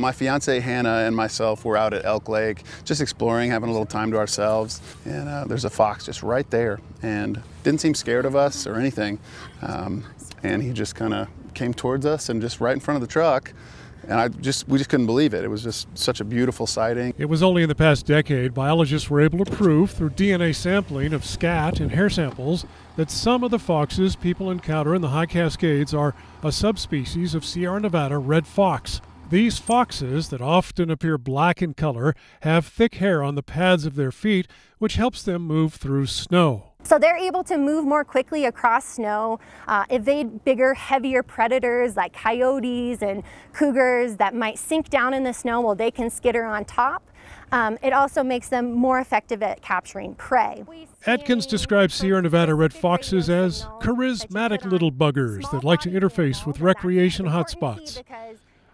My fiance Hannah and myself were out at Elk Lake just exploring, having a little time to ourselves. And uh, there's a fox just right there and didn't seem scared of us or anything. Um, and he just kind of came towards us and just right in front of the truck. And I just, we just couldn't believe it. It was just such a beautiful sighting. It was only in the past decade biologists were able to prove through DNA sampling of scat and hair samples that some of the foxes people encounter in the high Cascades are a subspecies of Sierra Nevada red fox. These foxes, that often appear black in color, have thick hair on the pads of their feet, which helps them move through snow. So they're able to move more quickly across snow, uh, evade bigger, heavier predators like coyotes and cougars that might sink down in the snow while they can skitter on top. Um, it also makes them more effective at capturing prey. Atkins describes Sierra Nevada red foxes as charismatic little buggers that like to interface with recreation hotspots.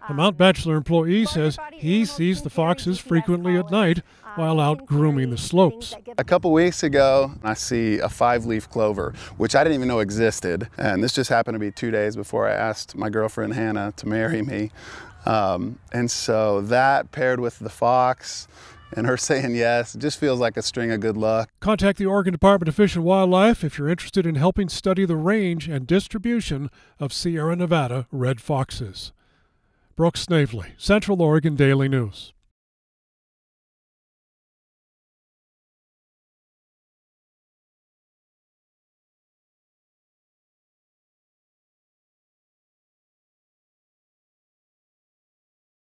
A Mount Bachelor employee says he sees the foxes frequently at night while out grooming the slopes. A couple weeks ago, I see a five-leaf clover, which I didn't even know existed. And this just happened to be two days before I asked my girlfriend Hannah to marry me. Um, and so that paired with the fox, and her saying yes, just feels like a string of good luck. Contact the Oregon Department of Fish and Wildlife if you're interested in helping study the range and distribution of Sierra Nevada red foxes. Brooks Snavely, Central Oregon Daily News.